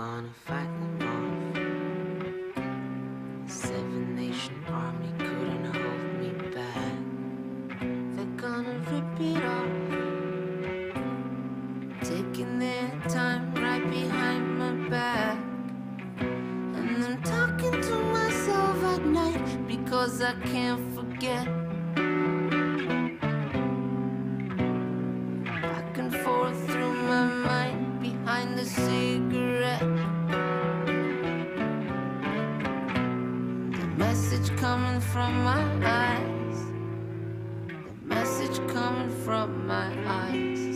gonna fight them off. Seven Nation Army couldn't hold me back. They're gonna rip it off, taking their time right behind my back. And I'm talking to myself at night because I can't forget. Message coming from my eyes. The message coming from my eyes